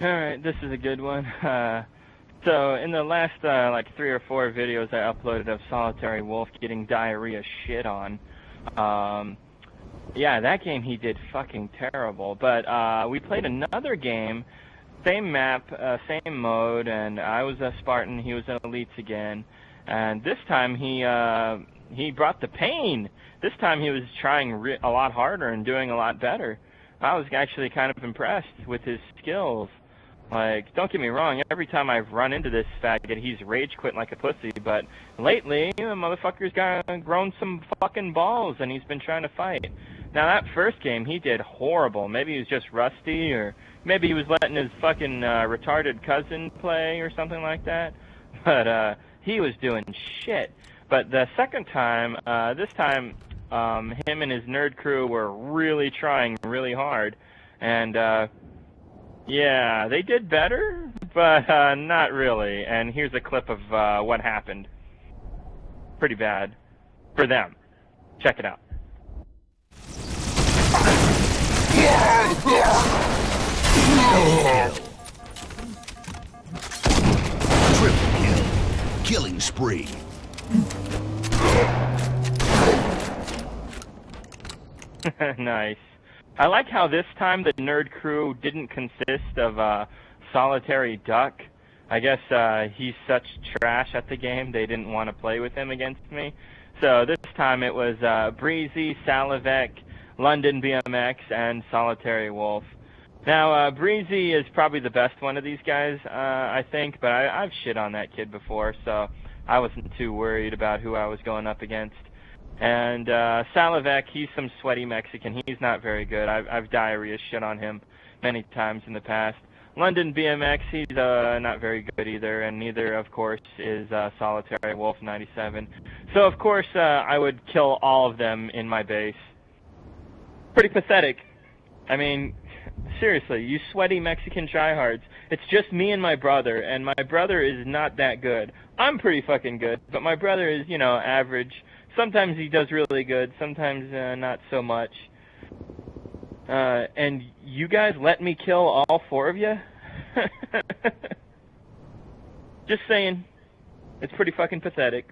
All right, this is a good one. Uh, so in the last uh, like three or four videos I uploaded of Solitary Wolf getting diarrhea shit on, um, yeah, that game he did fucking terrible. But uh, we played another game, same map, uh, same mode, and I was a Spartan, he was an Elites again, and this time he uh, he brought the pain. This time he was trying re- a lot harder and doing a lot better. I was actually kind of impressed with his skills. Like, don't get me wrong, every time I've run into this faggot, he's rage quitting like a pussy, but lately, the motherfucker's got grown some fucking balls and he's been trying to fight. Now, that first game, he did horrible. Maybe he was just rusty, or maybe he was letting his fucking uh, retarded cousin play or something like that. But, uh, he was doing shit. But the second time, uh, this time, um, him and his nerd crew were really trying really hard. And, uh, yeah, they did better, but uh, not really. And here's a clip of uh, what happened. Pretty bad for them. Check it out. Triple kill. Killing spree. nice. I like how this time the nerd crew didn't consist of uh, solitary duck. I guess uh, he's such trash at the game they didn't want to play with him against me. So this time it was uh, Breezy, Salavek, London BMX, and Solitary Wolf. Now uh, Breezy is probably the best one of these guys, uh, I think, but I, I've shit on that kid before, so I wasn't too worried about who I was going up against. And uh, Salavek, he's some sweaty Mexican. He's not very good. I've, I've diarrhea shit on him many times in the past. London BMX, he's uh, not very good either, and neither, of course, is uh, Solitary Wolf 97. So, of course, uh, I would kill all of them in my base. Pretty pathetic. I mean, seriously, you sweaty Mexican tryhards. It's just me and my brother, and my brother is not that good. I'm pretty fucking good, but my brother is, you know, average. Sometimes he does really good, sometimes uh, not so much. Uh, and you guys let me kill all four of you? Just saying. It's pretty fucking pathetic.